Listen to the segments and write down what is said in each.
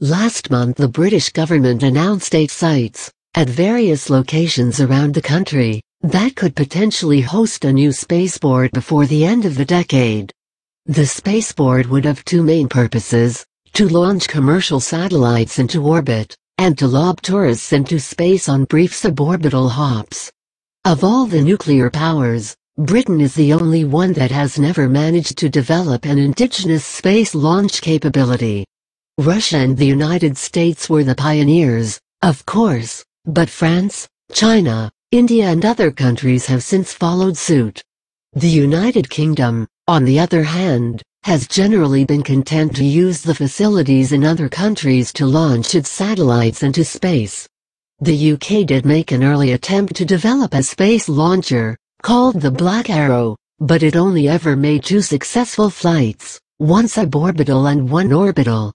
Last month the British government announced eight sites, at various locations around the country, that could potentially host a new spaceport before the end of the decade. The spaceport would have two main purposes, to launch commercial satellites into orbit, and to lob tourists into space on brief suborbital hops. Of all the nuclear powers, Britain is the only one that has never managed to develop an indigenous space launch capability. Russia and the United States were the pioneers, of course, but France, China, India and other countries have since followed suit. The United Kingdom, on the other hand, has generally been content to use the facilities in other countries to launch its satellites into space. The UK did make an early attempt to develop a space launcher, called the Black Arrow, but it only ever made two successful flights, one suborbital and one orbital.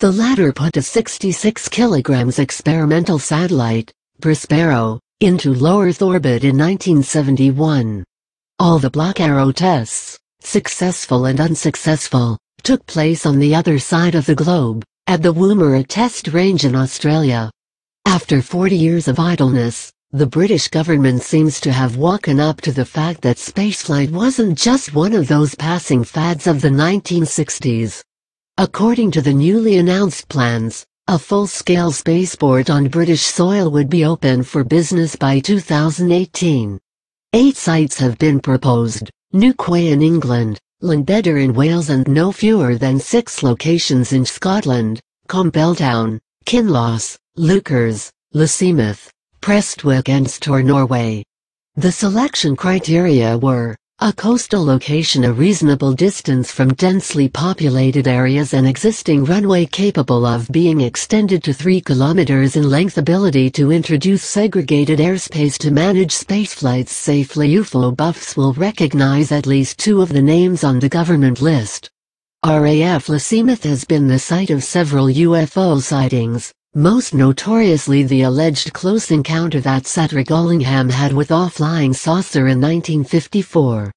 The latter put a 66 kilograms experimental satellite, Prospero, into low Earth orbit in 1971. All the Black Arrow tests, successful and unsuccessful, took place on the other side of the globe, at the Woomera test range in Australia. After 40 years of idleness, the British government seems to have woken up to the fact that spaceflight wasn't just one of those passing fads of the 1960s. According to the newly announced plans, a full-scale spaceport on British soil would be open for business by 2018. Eight sites have been proposed, Newquay in England, Llanbedr in Wales and no fewer than six locations in Scotland, Campbeltown, Kinloss, Leuchars, Lossiemouth, Prestwick and Stornoway. The selection criteria were, a coastal location a reasonable distance from densely populated areas an existing runway capable of being extended to 3 kilometers in length ability to introduce segregated airspace to manage spaceflights safely UFO buffs will recognize at least two of the names on the government list. RAF Lossiemouth has been the site of several UFO sightings, most notoriously the alleged close encounter that Cedric Allingham had with a flying saucer in 1954.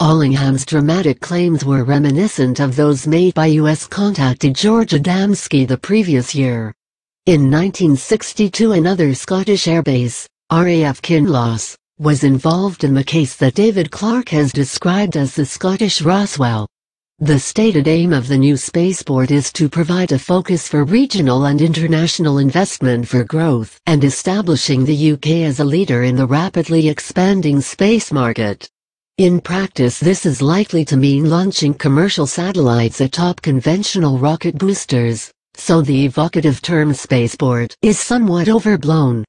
Allingham's dramatic claims were reminiscent of those made by U.S. contacted George Adamski the previous year. In 1962 another Scottish airbase, RAF Kinloss, was involved in the case that David Clarke has described as the Scottish Roswell. The stated aim of the new spaceport is to provide a focus for regional and international investment for growth and establishing the UK as a leader in the rapidly expanding space market. In practice this is likely to mean launching commercial satellites atop conventional rocket boosters, so the evocative term spaceport is somewhat overblown.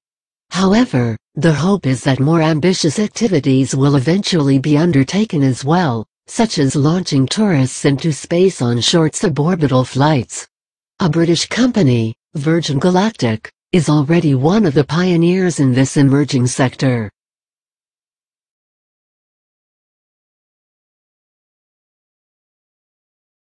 However, the hope is that more ambitious activities will eventually be undertaken as well, such as launching tourists into space on short suborbital flights. A British company, Virgin Galactic, is already one of the pioneers in this emerging sector.